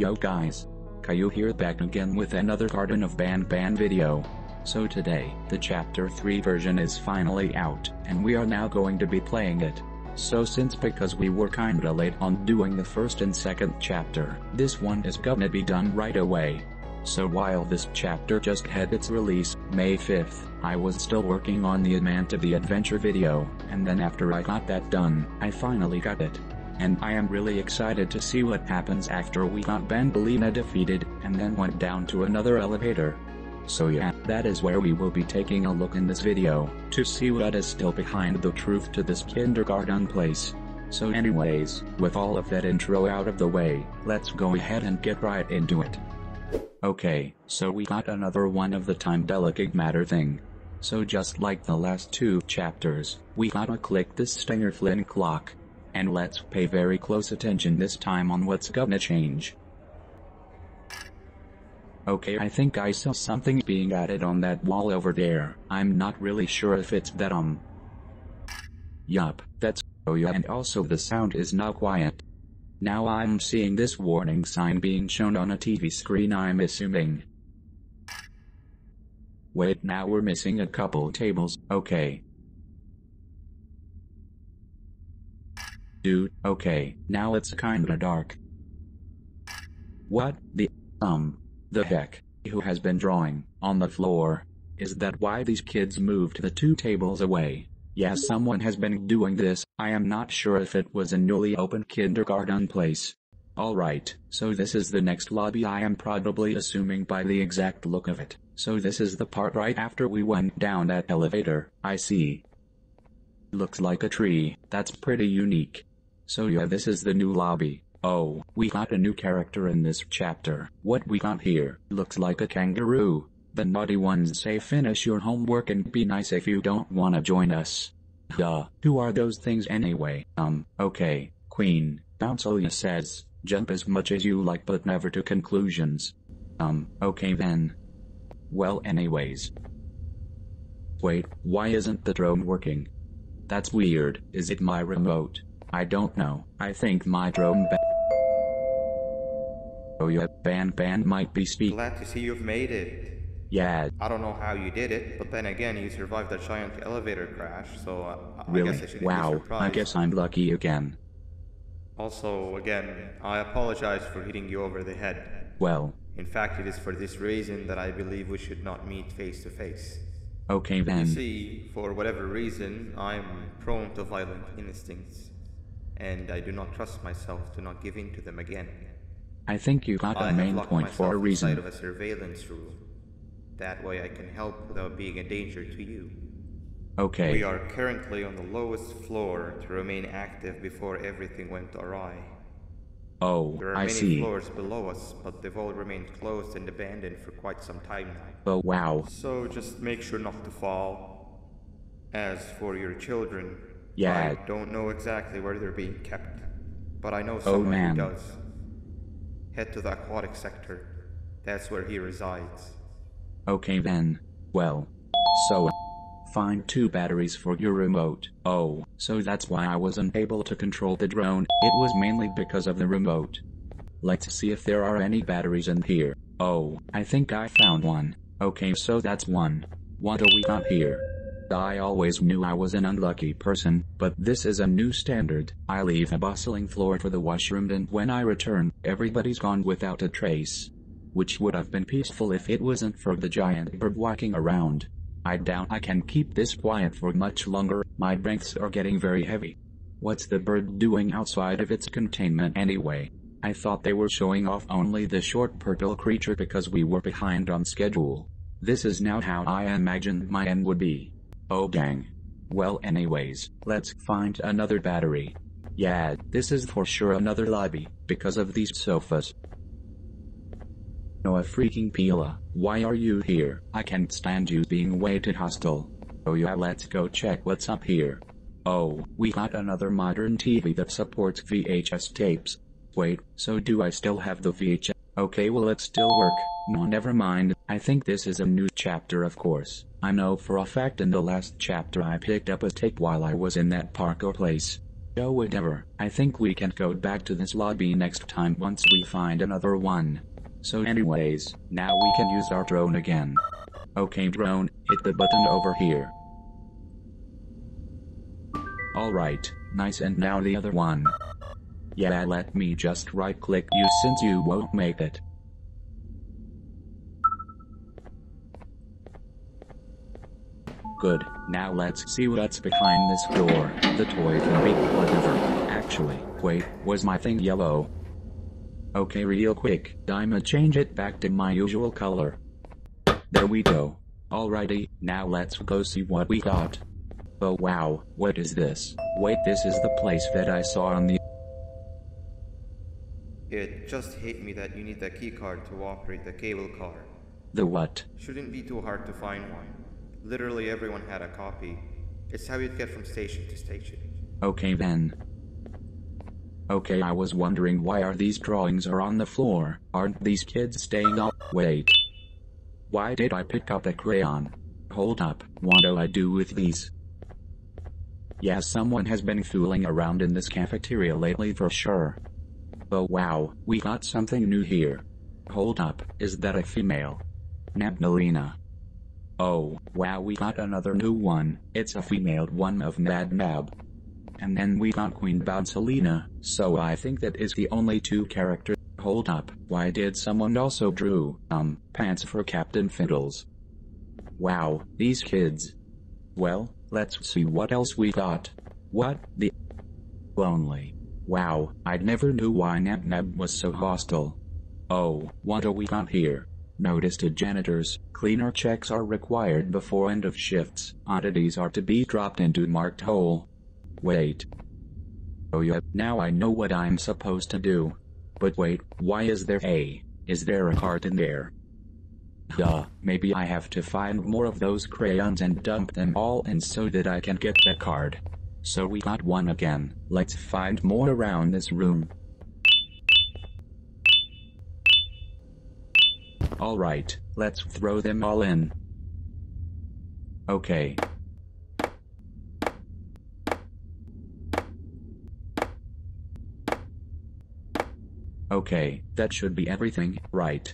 Yo guys. Caillou here back again with another Garten of Banban video. So today, the chapter 3 version is finally out, and we are now going to be playing it. So since because we were kinda late on doing the first and second chapter, this one is gonna be done right away. So while this chapter just had its release, May 5th, I was still working on the Amanda the Adventurer video, and then after I got that done, I finally got it. And I am really excited to see what happens after we got Banbaleena defeated, and then went down to another elevator. So yeah, that is where we will be taking a look in this video, to see what is still behind the truth to this kindergarten place. So anyways, with all of that intro out of the way, let's go ahead and get right into it. Okay, so we got another one of the time delicate matter thing. So just like the last two chapters, we gotta click this Stinger Flynn clock. And let's pay very close attention this time on what's gonna change. Okay I think I saw something being added on that wall over there, I'm not really sure if it's that um. Yup, that's oh yeah and also the sound is now quiet. Now I'm seeing this warning sign being shown on a TV screen I'm assuming. Wait now we're missing a couple tables, okay. Dude, okay, now it's kinda dark. What the, um, the heck, who has been drawing, on the floor? Is that why these kids moved the two tables away? Yes someone has been doing this, I am not sure if it was a newly opened kindergarten place. Alright, so this is the next lobby I am probably assuming by the exact look of it, so this is the part right after we went down that elevator, I see. Looks like a tree, that's pretty unique. So yeah this is the new lobby. Oh, we got a new character in this chapter. What we got here looks like a kangaroo. The naughty ones say finish your homework and be nice if you don't wanna join us. Duh, who are those things anyway? Um, okay, Queen, Bouncelia says, jump as much as you like but never to conclusions. Um, okay then. Well anyways. Wait, why isn't the drone working? That's weird, is it my remote? I don't know, I think my drone ba- Oh yeah, Banban might be speak- Glad to see you've made it. Yeah, I don't know how you did it, but then again, you survived a giant elevator crash, so uh, I really? guess I shouldn't be Wow, surprised. I guess I'm lucky again. Also, again, I apologize for hitting you over the head. Well, In fact, it is for this reason that I believe we should not meet face to face. okay then. You see, for whatever reason, I'm prone to violent instincts, and I do not trust myself to not give in to them again. I think you got I a main point for a inside reason. of a surveillance room. That way I can help without being a danger to you. Okay. We are currently on the lowest floor to remain active before everything went awry. oh, There are I many see. floors below us, but they've all remained closed and abandoned for quite some time now. Oh wow, So just make sure not to fall. As for your children, Yeah. I don't know exactly where they're being kept, but I know Oh, someone man. who does. Head to the aquatic sector. That's where he resides. okay then. Well, so, find two batteries for your remote. Oh, so that's why I wasn't able to control the drone, it was mainly because of the remote. Let's see if there are any batteries in here. Oh, I think I found one. Okay so that's one. What do we got here? I always knew I was an unlucky person, but this is a new standard. I leave a bustling floor for the washroom and when I return, everybody's gone without a trace. Which would have been peaceful if it wasn't for the giant bird walking around. I doubt I can keep this quiet for much longer, my breaths are getting very heavy. What's the bird doing outside of its containment anyway? I thought they were showing off only the short purple creature because we were behind on schedule. This is now how I imagined my end would be. Oh dang. Well anyways, let's find another battery. Yeah, this is for sure another lobby, because of these sofas. Noah freaking Pila, why are you here? I can't stand you being weighted hostile. Oh yeah let's go check what's up here. Oh, we got another modern TV that supports VHS tapes. Wait, so do I still have the VHS? Okay will it still work? No never mind, I think this is a new chapter of course. I know for a fact in the last chapter I picked up a tape while I was in that park or place. Oh whatever, I think we can go back to this lobby next time once we find another one. So anyways, now we can use our drone again. Okay drone, hit the button over here. Alright, nice and now the other one. Yeah let me just right click you since you won't make it. Good, now let's see what's behind this door. The toy can be whatever. Actually, wait, was my thing yellow? Okay real quick, I'ma change it back to my usual color. There we go. Alrighty, now let's go see what we got. Oh wow, what is this? Wait this is the place that I saw on the It just hit me that you need the keycard to operate the cable car. The what? Shouldn't be too hard to find one. Literally everyone had a copy. It's how you'd get from station to station. Okay then. Okay I was wondering why are these drawings are on the floor, aren't these kids staying up? Wait. Why did I pick up a crayon? Hold up, what do I do with these? Yeah someone has been fooling around in this cafeteria lately for sure. Oh wow, we got something new here. Hold up, is that a female? Nabnalina. Oh, wow we got another new one, it's a female one of Nabnab. And then we got Queen Bouncalina, so I think that is the only two characters. Hold up, why did someone also drew, um, pants for Captain Fiddles? Wow, these kids. Well, let's see what else we got. What, the lonely. Wow, I never knew why Nabnab was so hostile. Oh, what do we got here? Notice to janitors, cleaner checks are required before end of shifts. Oddities are to be dropped into marked hole. Wait. Oh yeah, now I know what I'm supposed to do. But wait, why is there a, is there a card in there? Duh, maybe I have to find more of those crayons and dump them all in so that I can get that card. So we got one again, let's find more around this room. Alright, let's throw them all in. Okay. Okay, that should be everything, right?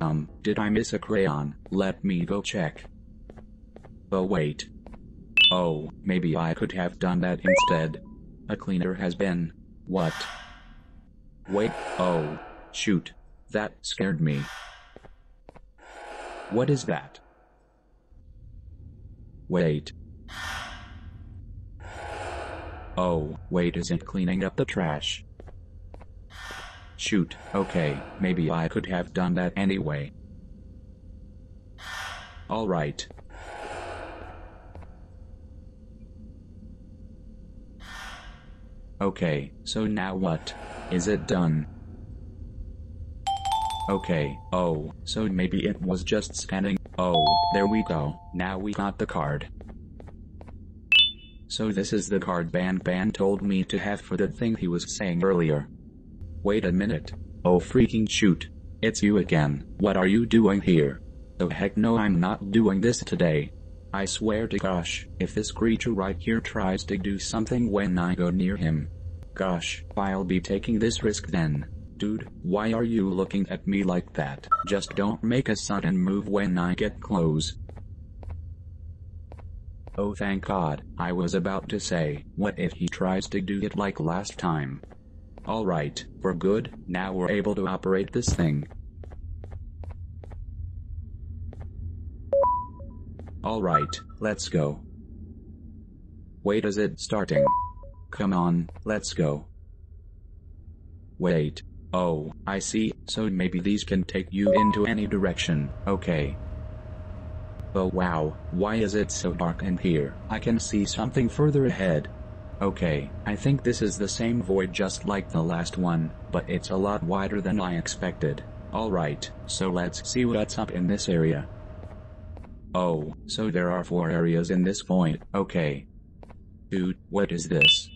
Um, did I miss a crayon? Let me go check. Oh wait. Oh, maybe I could have done that instead. A cleaner has been. What? Wait, oh. Shoot. That scared me. What is that? Wait. Oh, wait isn't cleaning up the trash? Shoot, okay, maybe I could have done that anyway. Alright. Okay, so now what? Is it done? Okay, oh, so maybe it was just scanning. Oh, there we go, now we got the card. So this is the card Ban Ban told me to have for the thing he was saying earlier. Wait a minute. Oh freaking shoot. It's you again. What are you doing here? Oh heck no I'm not doing this today. I swear to gosh, if this creature right here tries to do something when I go near him. Gosh, I'll be taking this risk then. Dude, why are you looking at me like that? Just don't make a sudden move when I get close. Oh thank god, I was about to say, what if he tries to do it like last time? Alright, we're good, now we're able to operate this thing. Alright, let's go. Wait is it starting? Come on, let's go. Wait. Oh, I see, so maybe these can take you into any direction, okay. Oh wow, why is it so dark in here? I can see something further ahead. Okay, I think this is the same void just like the last one, but it's a lot wider than I expected. Alright, so let's see what's up in this area. Oh, so there are four areas in this point, okay. Dude, what is this?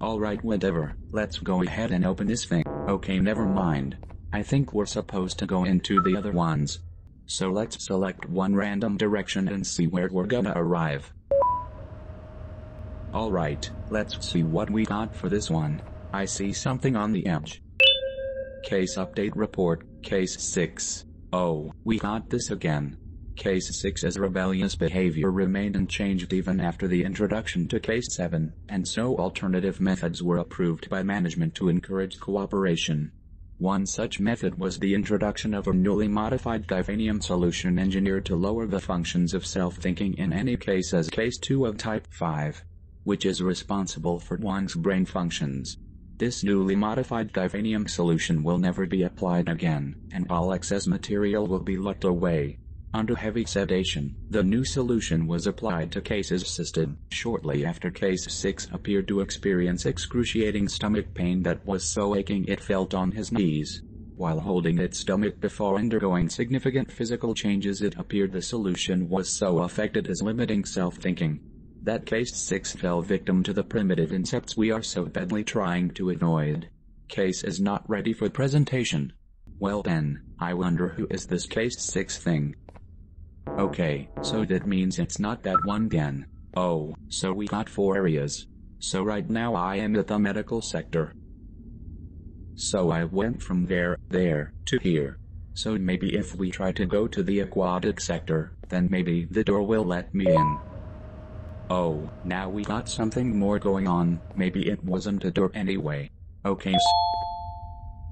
Alright whatever, let's go ahead and open this thing. Okay never mind. I think we're supposed to go into the other ones. So let's select one random direction and see where we're gonna arrive. Alright, let's see what we got for this one. I see something on the edge. Case update report, case 6. Oh, we got this again. Case 6's rebellious behavior remained unchanged even after the introduction to Case 7, and so alternative methods were approved by management to encourage cooperation. One such method was the introduction of a newly modified Givanium solution engineered to lower the functions of self-thinking in any case as Case 2 of Type 5, which is responsible for one's brain functions. This newly modified Givanium solution will never be applied again, and all excess material will be locked away. Under heavy sedation, the new solution was applied to Case's system. Shortly after Case 6 appeared to experience excruciating stomach pain that was so aching it felt on his knees. While holding its stomach before undergoing significant physical changes it appeared the solution was so affected as limiting self-thinking. That Case 6 fell victim to the primitive insects we are so badly trying to avoid. Case is not ready for presentation. Well then, I wonder who is this Case 6 thing? Okay, so that means it's not that one then. Oh, so we got four areas. So right now I am at the medical sector. So I went from there, there, to here. So maybe if we try to go to the aquatic sector, then maybe the door will let me in. Oh, now we got something more going on, maybe it wasn't a door anyway. Okay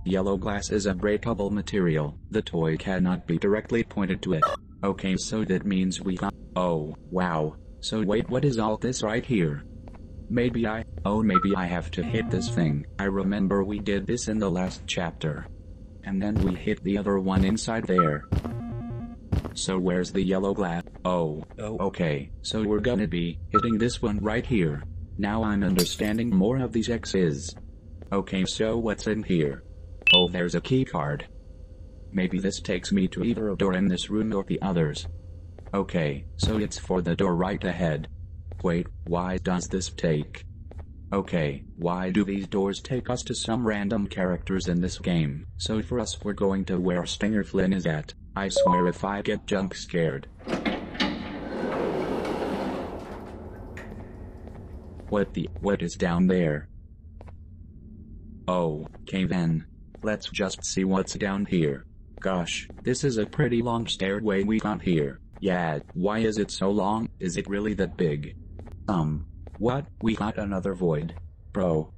Yellow glass is a breakable material, the toy cannot be directly pointed to it. Okay so that means we got- Oh, wow. So wait what is all this right here? Maybe I- Oh maybe I have to hit this thing. I remember we did this in the last chapter. And then we hit the other one inside there. So where's the yellow glass? Oh, oh okay, so we're gonna be hitting this one right here. Now I'm understanding more of these X's. Okay so what's in here? Oh there's a key card. Maybe this takes me to either a door in this room or the others. Okay, so it's for the door right ahead. Wait, why does this take? Okay, why do these doors take us to some random characters in this game? So for us we're going to where Stinger Flynn is at. I swear if I get jump scared. What the, what is down there? Oh, cave in. Let's just see what's down here. Gosh, this is a pretty long stairway we got here. Yeah, why is it so long? Is it really that big? Um, what? We got another void. Bro.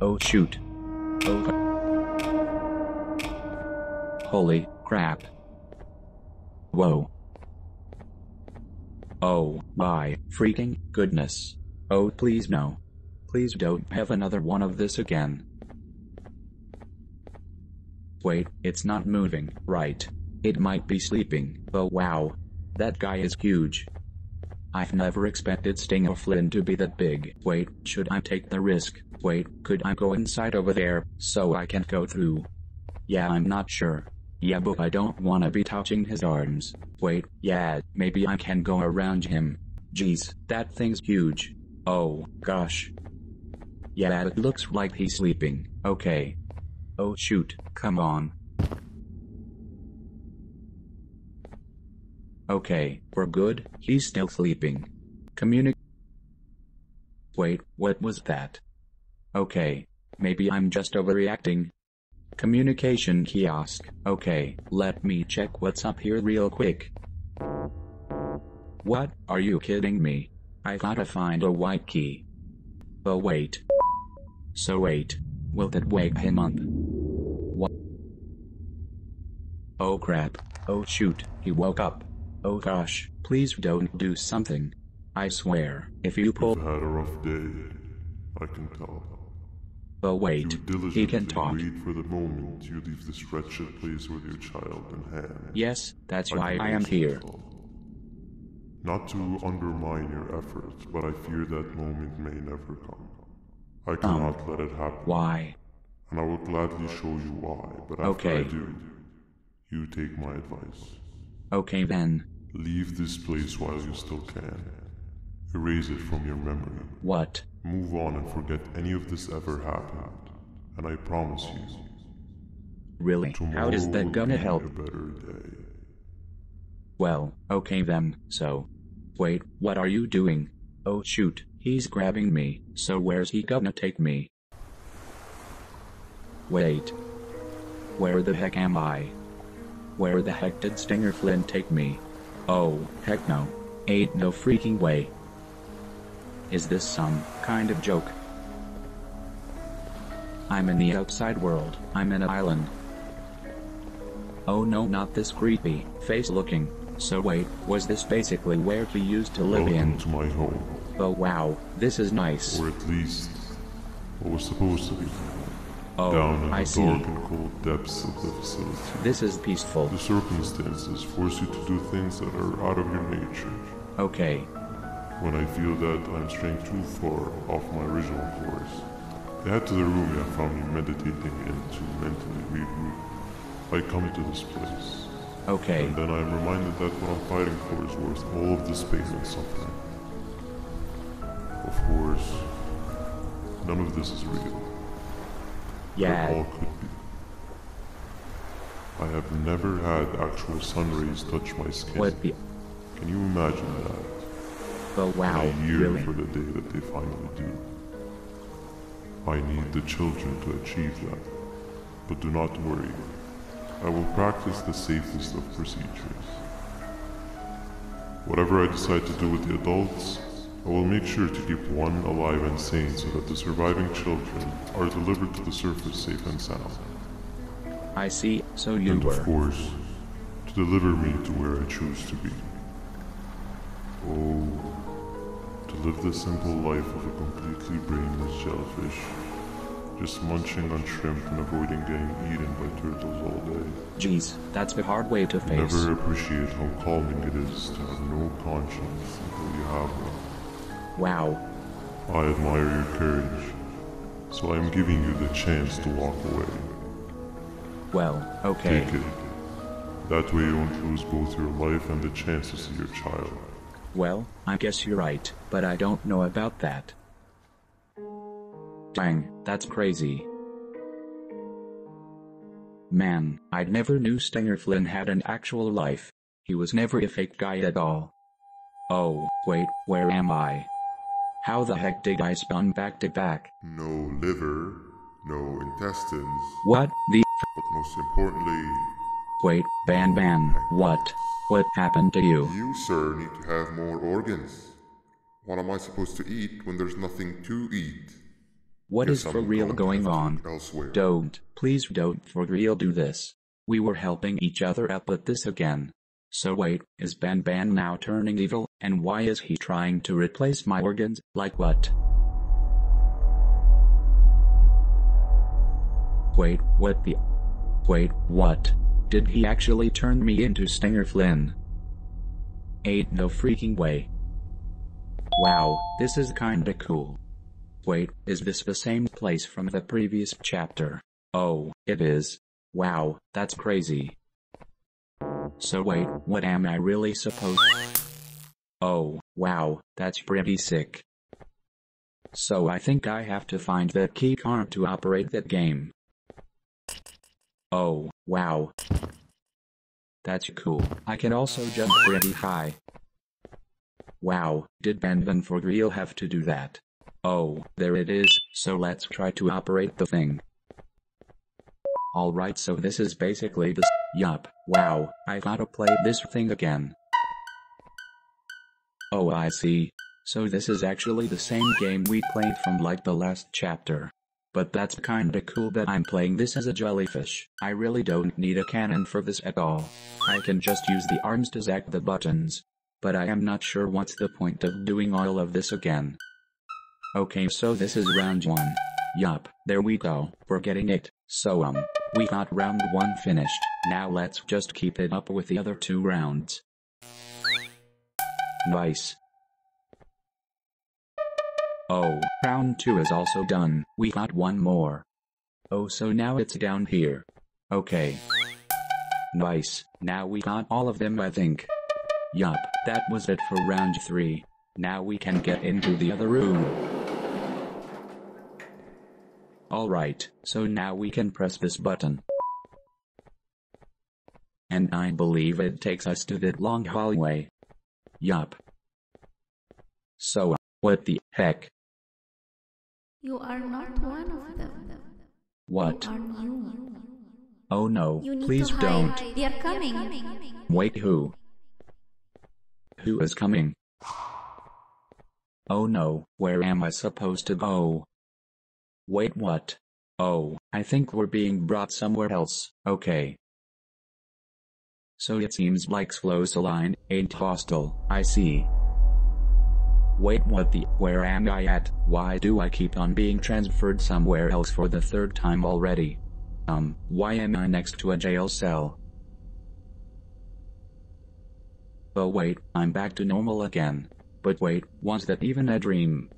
Oh shoot. Oh. Holy crap. Whoa. Oh, my freaking goodness. Oh please no. Please don't have another one of this again. Wait, it's not moving, right? It might be sleeping. Oh wow. That guy is huge. I've never expected Stinger Flynn to be that big. Wait, should I take the risk? Wait, could I go inside over there, so I can go through? Yeah, I'm not sure. Yeah, but I don't wanna be touching his arms. Wait, yeah, maybe I can go around him. Jeez, that thing's huge. Oh, gosh. Yeah, it looks like he's sleeping. Okay, Oh shoot, come on. Okay, we're good, he's still sleeping. Communic- Wait, what was that? Okay, maybe I'm just overreacting. Communication kiosk. Okay, let me check what's up here real quick. What? Are you kidding me? I gotta find a white key. Oh wait. So wait, will that wake him up? Oh crap. Oh shoot, he woke up. Oh gosh, please don't do something. I swear, if you pull- You've had a rough day. I can tell. Oh wait, he can talk. wait for the moment you leave this wretched place with your child in hand. Yes, that's I why I am here. tell. Not to undermine your efforts, but I fear that moment may never come. I cannot let it happen. Um, Why? And I will gladly show you why, but after Okay. I do, you take my advice. Okay then. Leave this place while you still can. Erase it from your memory. What? Move on and forget any of this ever happened. And I promise you, Really? How is that gonna help? a better day. Well, okay then, so. Wait, what are you doing? Oh shoot, he's grabbing me, so where's he gonna take me? Wait. Where the heck am I? Where the heck did Stinger Flynn take me? Oh, heck no. Ain't no freaking way. Is this some kind of joke? I'm in the outside world. I'm in an island. Oh no, not this creepy face looking. So wait, was this basically where he used to live Welcome in? to my home, Oh wow, this is nice. or at least what was supposed to be. Oh, down in I the see. dark and cold depths of the facility. This is peaceful. The circumstances force you to do things that are out of your nature. Okay, When I feel that I'm straying too far off my original course, I head to the room you have found me meditating in to mentally regroup. I come to this place, okay. and then I am reminded that what I'm fighting for is worth all of this pain and suffering. Of course, none of this is real. But Yeah, all could be. I have never had actual sun rays touch my skin. what? Can you imagine that? Oh wow, I yearn really? for the day that they finally do. I need the children to achieve that. But do not worry. I will practice the safest of procedures. Whatever I decide to do with the adults, I will make sure to keep one alive and sane so that the surviving children are delivered to the surface safe and sound. I see, so you and of course, to deliver me to where I choose to be. Oh, to live the simple life of a completely brainless jellyfish, just munching on shrimp and avoiding getting eaten by turtles all day. Jeez, that's a hard way to face. Never appreciate how calming it is to have no conscience until you have one. Wow, I admire your courage, so I am giving you the chance to walk away. well, okay. Take it. That way you won't lose both your life and the chance to see your child. Well, I guess you're right, but I don't know about that. Dang, that's crazy. Man, I never knew Stinger Flynn had an actual life. He was never a fake guy at all. Oh, wait, where am I? How the heck did I spawn back to back? No liver, no intestines, What the but most importantly, wait, Ban Ban, what? What happened to you? you, sir, need to have more organs. What am I supposed to eat when there's nothing to eat? What is for real going to going have to on? Elsewhere. Don't, please don't for real do this. We were helping each other up with this again. So wait, is Ban Ban now turning evil, and why is he trying to replace my organs, like what? Wait, what the? Wait, what? Did he actually turn me into Stinger Flynn? Ain't no freaking way. Wow, this is kinda cool. Wait, is this the same place from the previous chapter? Oh, it is. Wow, that's crazy. So wait, what am I really supposed Oh, wow, that's pretty sick. So I think I have to find the key card to operate that game. Oh, wow. That's cool. I can also jump pretty high. Wow, did Banban for real have to do that? Oh, there it is, so let's try to operate the thing. Alright, so this is basically the. Yup, wow, I gotta play this thing again. Oh, I see. So this is actually the same game we played from like the last chapter. But that's kinda cool that I'm playing this as a jellyfish. I really don't need a cannon for this at all. I can just use the arms to zack the buttons. But I am not sure what's the point of doing all of this again. Okay, so this is round one. Yup, there we go, we're getting it. So um, we got round one finished. Now let's just keep it up with the other two rounds. Nice. Oh, round two is also done. We got one more. Oh, so now it's down here. Okay. Nice. Now we got all of them, I think. Yup, that was it for round three. Now we can get into the other room. Alright, so now we can press this button. And I believe it takes us to that long hallway. Yup. So, What the heck? You are not one of them. What? Oh no, You please don't. They are coming. Wait, who? Who is coming? Oh no, where am I supposed to go? Wait, what? Oh, I think we're being brought somewhere else, okay. So it seems like Slow Seline ain't hostile, I see. Wait, what the? Where am I at? Why do I keep on being transferred somewhere else for the third time already? Um, why am I next to a jail cell? Oh wait, I'm back to normal again. But wait, was that even a dream?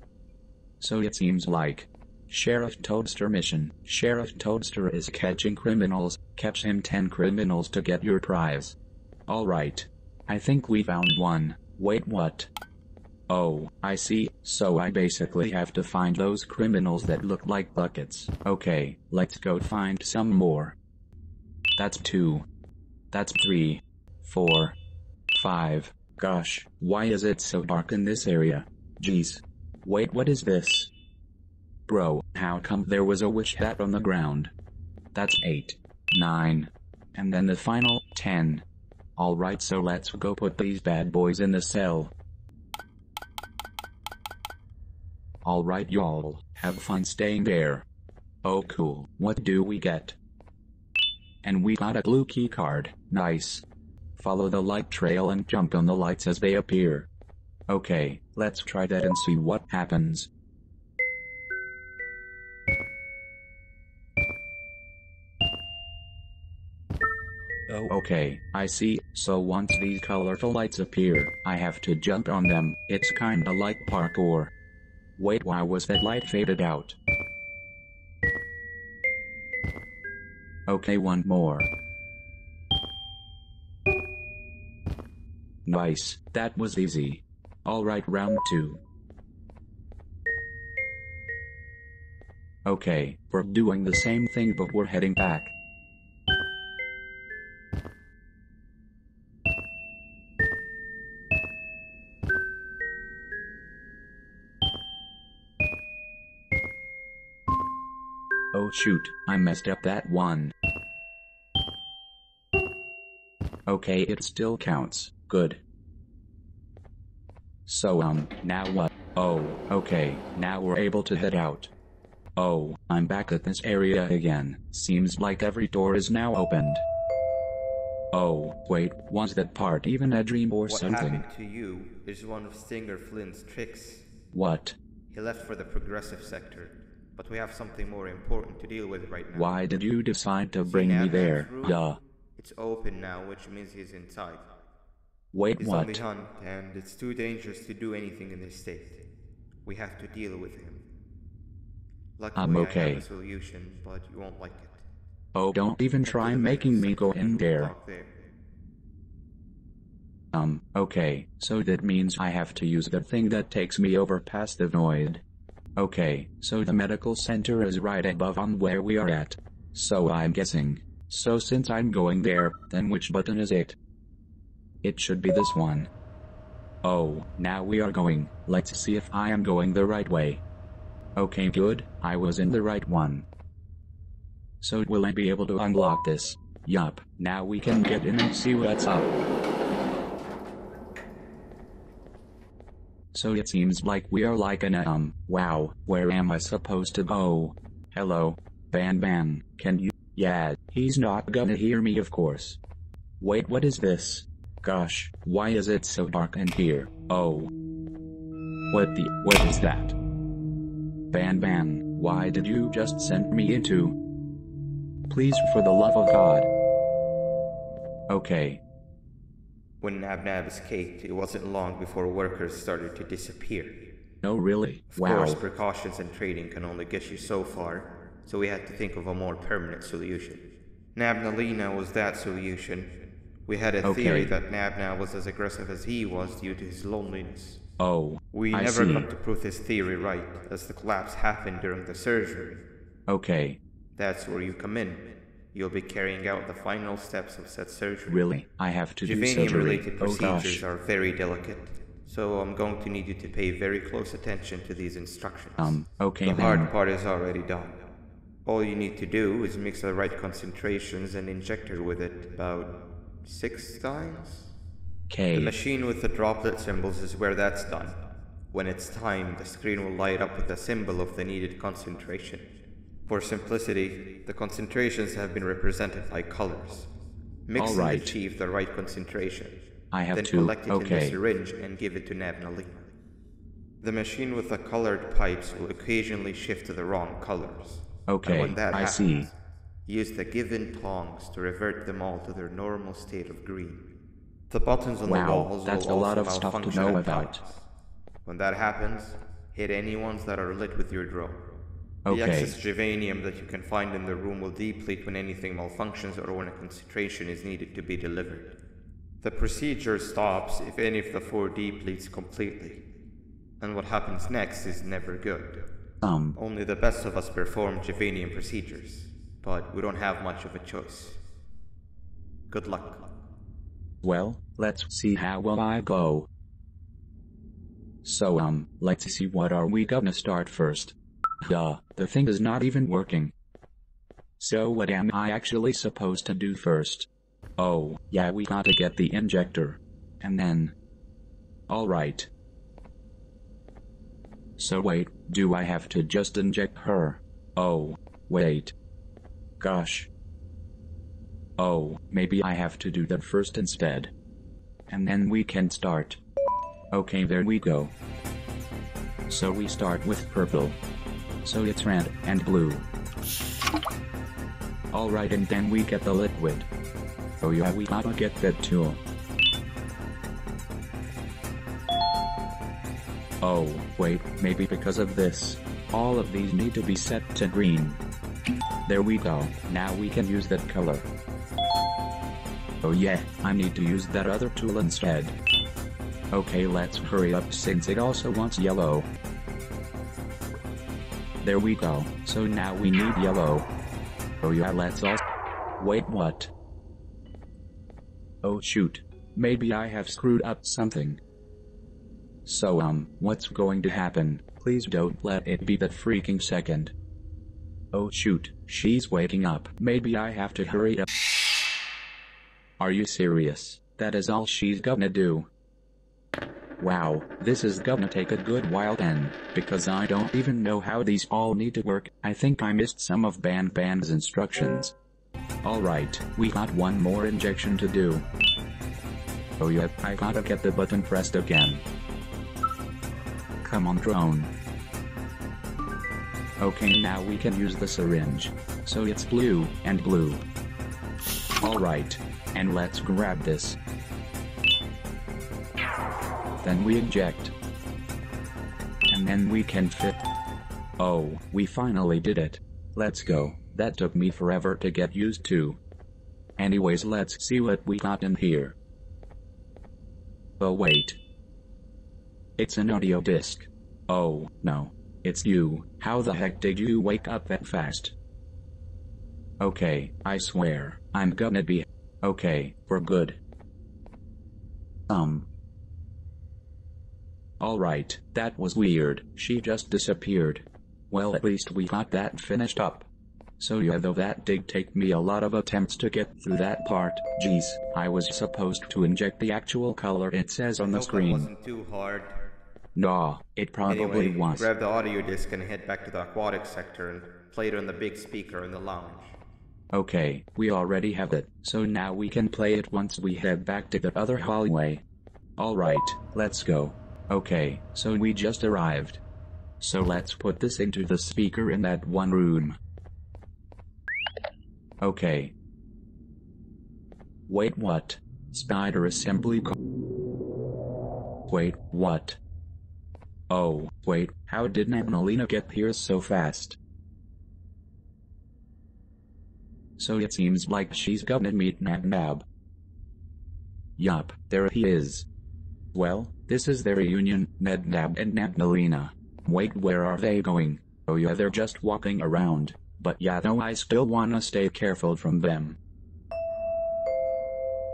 So it seems like. Sheriff Toadster mission. Sheriff Toadster is catching criminals. Catch him 10 criminals to get your prize. Alright. I think we found one. Wait, what? Oh, I see. So I basically have to find those criminals that look like buckets. Okay, let's go find some more. That's two. That's three. Four. Five. Gosh, why is it so dark in this area? Jeez. Wait, what is this? Bro, how come there was a witch hat on the ground? That's eight. Nine. And then the final, ten. Alright, so let's go put these bad boys in the cell. Alright, y'all, have fun staying there. Oh, cool. What do we get? And we got a blue key card. Nice. Follow the light trail and jump on the lights as they appear. Okay, let's try that and see what happens. Oh, okay, I see. So once these colorful lights appear, I have to jump on them. It's kinda like parkour. Wait, why was that light faded out? Okay, one more. Nice, that was easy. Alright, round two. Okay, we're doing the same thing but we're heading back. Shoot, I messed up that one. Okay, it still counts. Good. So um, now what? Oh, okay, now we're able to head out. Oh, I'm back at this area again. Seems like every door is now opened. Oh, wait, was that part even a dream or What something? happened to you is one of Stinger Flynn's tricks. What? He left for the progressive sector, but we have something more important to deal with right now. Why did you decide to See bring me there? Duh. It's open now, which means he's inside. Wait, He's on what? the hunt, and it's too dangerous to do anything in this state. We have to deal with him. Luckily, I'm I okay. have a solution, but you won't like it. Oh, don't even try making me go in there. there. Um, okay, so that means I have to use the thing that takes me over past the void. Okay, so the medical center is right above on where we are at. So I'm guessing. So since I'm going there, then which button is it? It should be this one. Oh, now we are going. Let's see if I am going the right way. Okay, good, I was in the right one. So will I be able to unlock this? Yup, now we can get in and see what's up. So it seems like we are like an um, wow, where am I supposed to go? Hello, Ban Ban, can you? Yeah, he's not gonna hear me of course. Wait, what is this? Gosh, why is it so dark in here? Oh. What the, what is that? Ban Ban, why did you just send me into? Please for the love of God. Okay, When Nabnab escaped, it wasn't long before workers started to disappear. no really, Of wow. course, precautions and trading can only get you so far, so we had to think of a more permanent solution. Nabnalina was that solution. We had a Okay. theory that Nabna was as aggressive as he was due to his loneliness. Oh, We I never see. got to prove this theory right, as the collapse happened during the surgery. Okay, That's where you come in. You'll be carrying out the final steps of said surgery. really, I have to do Givanium surgery. related Oh procedures gosh. are very delicate. So I'm going to need you to pay very close attention to these instructions. Um, okay the then. hard part is already done. All you need to do is mix the right concentrations and inject her with it about six times. Okay. The machine with the droplet symbols is where that's done. When it's time, the screen will light up with the symbol of the needed concentration. For simplicity, the concentrations have been represented by colors. Mix and achieve the right concentration. I have then to- collect it in okay. the syringe and give it to Nabnalina. The machine with the colored pipes will occasionally shift to the wrong colors. And Okay, when that I happens, see. Use the given tongs to revert them all to their normal state of green. The buttons on the Wow, walls that's will a lot of stuff to know about. When that happens, hit any ones that are lit with your drone. The excess Givanium that you can find in the room will deplete when anything malfunctions or when a concentration is needed to be delivered. The procedure stops if any of the four depletes completely. And what happens next is never good. Um, Only the best of us perform Givanium procedures, but we don't have much of a choice. Good luck. well, let's see how well I go. So um, let's see what are we gonna start first. Duh, the thing is not even working. So what am I actually supposed to do first? Oh, yeah we gotta get the injector. And then... Alright. So wait, do I have to just inject her? Oh, wait. Gosh. Oh, maybe I have to do that first instead. And then we can start. Okay, there we go. So we start with purple. So it's red and blue. Alright, and then we get the liquid. Oh yeah, we gotta get that too. Oh, wait, maybe because of this. All of these need to be set to green. There we go, now we can use that color. Oh yeah, I need to use that other tool instead. Okay, let's hurry up since it also wants yellow. There we go, so now we need yellow. Oh yeah, let's also... Wait, what? Oh shoot. Maybe I have screwed up something. So um, what's going to happen? Please don't let it be that freaking second. Oh shoot, she's waking up. Maybe I have to hurry up. Are you serious? That is all she's gonna do. Wow, this is gonna take a good while then, because I don't even know how these all need to work. I think I missed some of Ban Ban's instructions. Alright, we got one more injection to do. Oh yep, I gotta get the button pressed again. Come on drone. Okay now we can use the syringe. So it's blue, and blue. Alright, and let's grab this. Then we inject. And then we can fit. Oh, we finally did it. Let's go. That took me forever to get used to. Anyways, let's see what we got in here. Oh wait. It's an audio disc. Oh, no. It's you. How the heck did you wake up that fast? Okay, I swear, I'm gonna be okay for good. Um. Alright, that was weird. She just disappeared. Well, at least we got that finished up. So yeah, though that did take me a lot of attempts to get through that part. Jeez, I was supposed to inject the actual color it says on the screen. wasn't too hard. Nah, it probably Anyway, was. grab the audio disc and head back to the aquatic sector and play it on the big speaker in the lounge. Okay, we already have it, so now we can play it once we head back to the other hallway. Alright, let's go. Okay, so we just arrived. So let's put this into the speaker in that one room. Okay. Wait, what? Spider assembly Wait, what? Oh, wait, how did Nabnalina get here so fast? So it seems like she's gonna meet Nab-Nab. Yup, there he is. Well, this is their reunion, Nab-Nab and Nabnalina. Wait, where are they going? Oh yeah, they're just walking around. But yeah, no, I still wanna stay careful from them.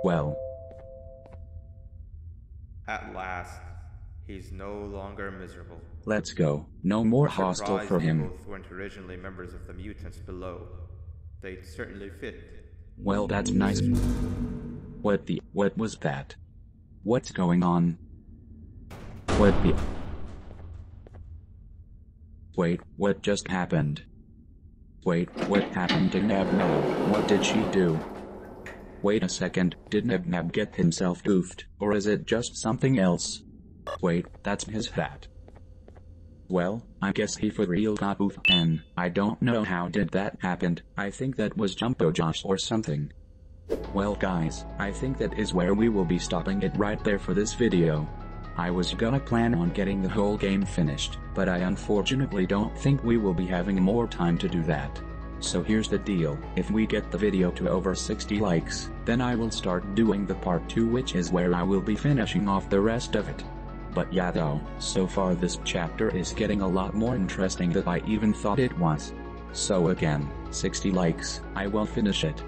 Well, At last, He's no longer miserable. Let's go. No more hostile for him. both weren't originally members of the mutants below. They'd certainly fit. Well, that's nice. What the? What was that? What's going on? What the? Wait, what just happened? Wait, what happened to Nabnella? What did she do? Wait a second, did Nabnab get himself goofed, or is it just something else? Wait, that's his hat. Well, I guess he for real got goofed and I don't know how did that happened, I think that was Jumbo Josh or something. Well guys, I think that is where we will be stopping it right there for this video. I was gonna plan on getting the whole game finished, but I unfortunately don't think we will be having more time to do that. So here's the deal, if we get the video to over 60 likes, then I will start doing the part 2 which is where I will be finishing off the rest of it. But yeah though, so far this chapter is getting a lot more interesting than I even thought it was. So again, 60 likes, I will finish it.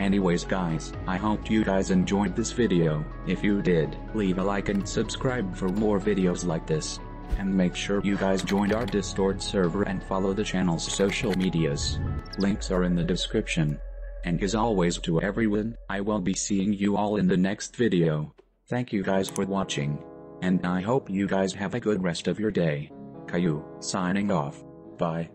Anyways guys, I hope you guys enjoyed this video, if you did, leave a like and subscribe for more videos like this. And make sure you guys join our Discord server and follow the channel's social medias. Links are in the description. And as always to everyone, I will be seeing you all in the next video. Thank you guys for watching. And I hope you guys have a good rest of your day. Caillou, signing off. Bye.